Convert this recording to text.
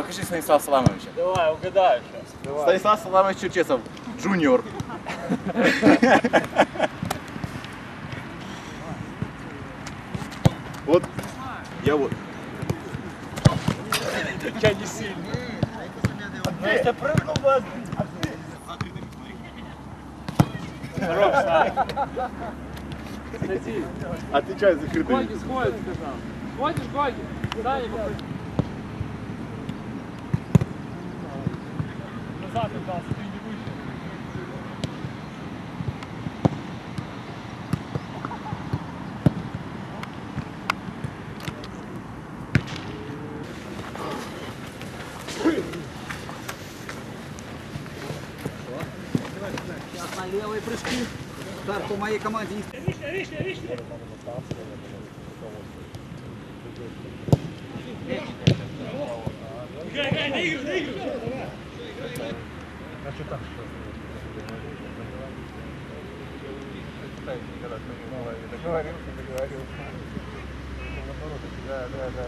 покажи Станислава Саламовича. Давай, угадаю сейчас. Станислав Саламович Черчесов, джуниор. Вот, я вот. Я не сильно. Ну, если прыгнул а. Кстати, Отвечаю закрытый. Гоги сходит, сказал. Ходишь, Гоги? Дай ему. назад удался, ты не вышел. Сейчас на левые прыжки. Удар по моей команде. Лишнее, лишнее, лишнее. Играй, играй, на игру, на игру. А что там? Никогда не мало, я договорился, договорился. Да, да, да.